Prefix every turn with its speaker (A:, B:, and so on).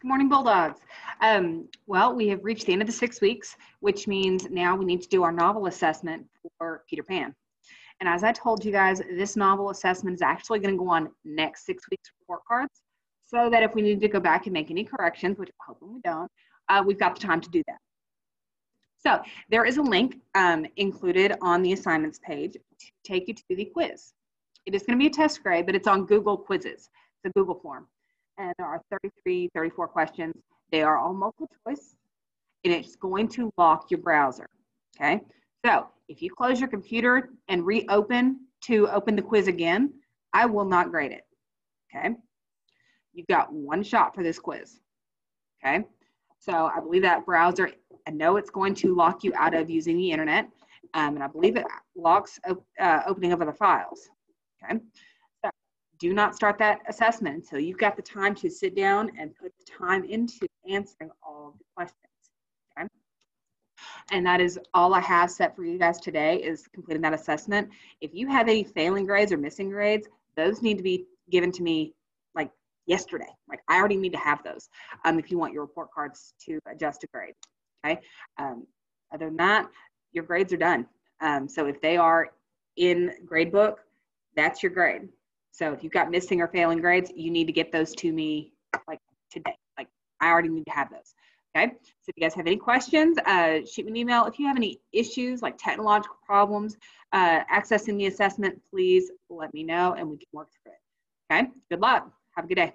A: Good morning, Bulldogs. Um, well, we have reached the end of the six weeks, which means now we need to do our novel assessment for Peter Pan. And as I told you guys, this novel assessment is actually going to go on next six weeks report cards so that if we need to go back and make any corrections, which I'm hoping we don't, uh, we've got the time to do that. So there is a link um, included on the assignments page to take you to the quiz. It is going to be a test grade, but it's on Google Quizzes. A Google form and there are 33, 34 questions. They are all multiple choice, and it's going to lock your browser. Okay, so if you close your computer and reopen to open the quiz again, I will not grade it. Okay, you've got one shot for this quiz. Okay, so I believe that browser, I know it's going to lock you out of using the internet, um, and I believe it locks uh, opening of other files. Okay, do not start that assessment until you've got the time to sit down and put the time into answering all the questions. Okay? And that is all I have set for you guys today is completing that assessment. If you have any failing grades or missing grades, those need to be given to me like yesterday. Like I already need to have those um, if you want your report cards to adjust a grade. Okay. Um, other than that, your grades are done. Um, so if they are in gradebook, that's your grade. So if you've got missing or failing grades, you need to get those to me like today. Like I already need to have those. Okay. So if you guys have any questions, uh, shoot me an email. If you have any issues like technological problems uh, accessing the assessment, please let me know and we can work through it. Okay. Good luck. Have a good day.